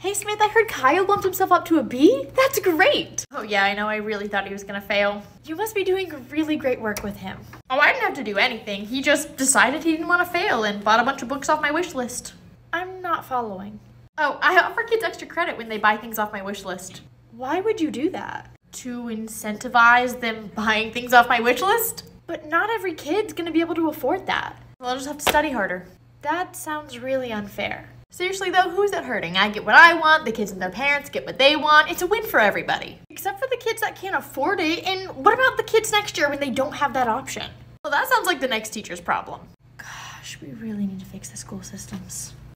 Hey Smith, I heard Kyle bumped himself up to a B? That's great! Oh yeah, I know, I really thought he was gonna fail. You must be doing really great work with him. Oh, I didn't have to do anything. He just decided he didn't want to fail and bought a bunch of books off my wish list. I'm not following. Oh, I offer kids extra credit when they buy things off my wish list. Why would you do that? To incentivize them buying things off my wish list? But not every kid's gonna be able to afford that. Well, I'll just have to study harder. That sounds really unfair. Seriously though, who's it hurting? I get what I want, the kids and their parents get what they want. It's a win for everybody. Except for the kids that can't afford it. And what about the kids next year when they don't have that option? Well, that sounds like the next teacher's problem. Gosh, we really need to fix the school systems.